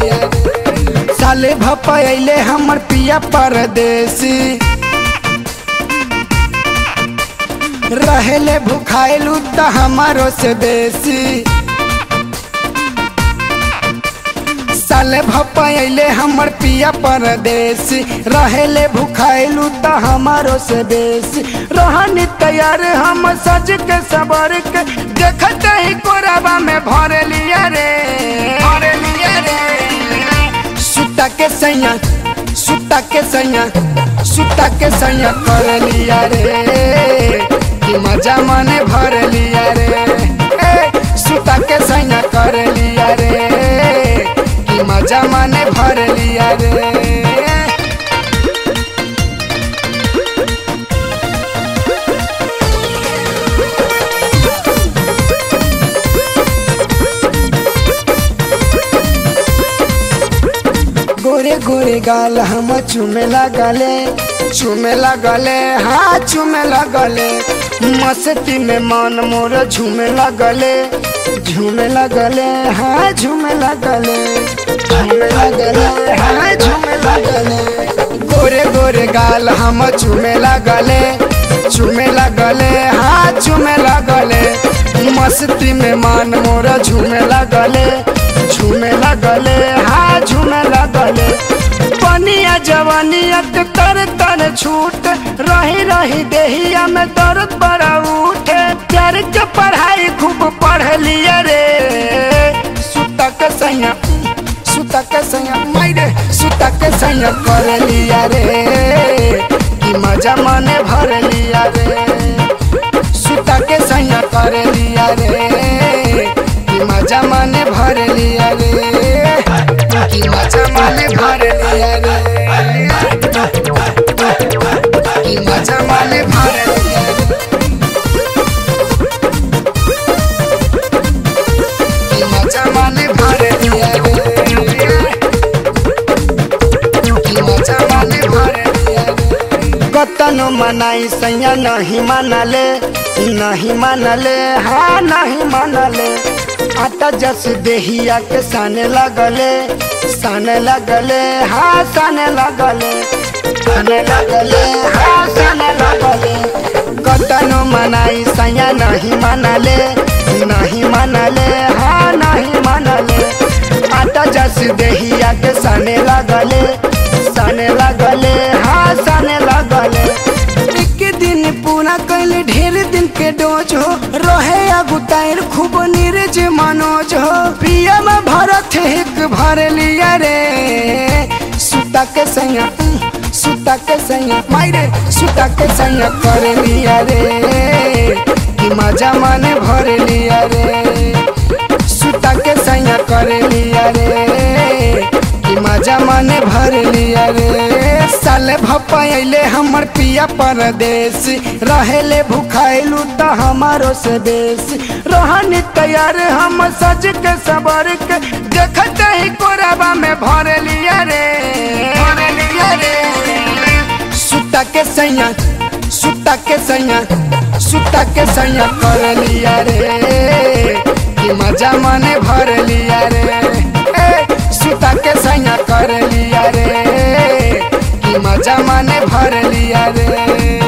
लिया साले भपा अइले हमर पिया परदेसी। रहेले भुखाइलू त हमारो से बेसी। साले भपा अइले हमर पिया परदेसी। रहेले भुखाइलू त हमारो से बेसी। रहनी तैयार हम सज के सबर के देखते ही कोराबा में भर लिया रे। भर लिया रे। सुता के सैया, सुता के सैया, सुता के सैया कर लिया रे। मज़ा मने भर लिया रे। ए, सुता के सैया कर लिया रे। कि मज़ा मने भर लिया रे। गोरे गोरे गाल हम चुमे लगले चुमे लगले हाँ चुमे लगले। मस्ती में मन मोर झूमे लगले झूमे लगले हाँ झूमे लगले झूमे लगले हाँ झूमे लगले। गोरे गोरे गाल हम चुमे लगले चुमे लगले हाँ चुमे लगले। मस्ती में मन मोर झूमे लगले झूमे लगले हाँ झूमे लगले। पनिया जवानिया के तर छूट, रही रही देहिया में दर्द बड़ा उठे प्यार के पढ़ाई खूब पढ़ लिया रे। सुता के सैया, सुता के सैया मायरे सुता के सैया कर लिया रे। कि मज़ा मने भर लिया रे। सुता के सैया कर कतनो मनाई सैया नहीं मानले नहीं मानले हाँ नहीं मानले। आटा जस देहिया के साने लगले साने लगले हाँ साने लगले साने लगले हाँ। कतनो मनाई, सैया नहीं मानले नहीं मानले हाँ नहीं मानले। आटा जस देहिया के साने लगले साने लगले हाँ साने लगले। एक दिन पूरा कैले, ढेर दिन के डोज हो रहे अगुताइर खूब नीरज मनोज हो पिया में भरत हिक भर लिया रे। सुता के सैया सुता के सैया मायरे, सुता के सैया कर लिया रे। कि मज़ा मने भर लिया रे। सुता के सैया कर लिया रे। कि मज़ा मने भर लिया रे। साले भपा अइले हमर पिया परदेसी। रहेले भुखाइलू त हमारो से बेसी। रहनी तैयार हम सज के सबर के देखते ही कोराबा में भर सैया सुता के सैया सुता के सैया कर लिया रे। कि मज़ा मने भर लिया रे। ए, सुता के सैया कर लिया रे। कि मज़ा मने भर लिया रे।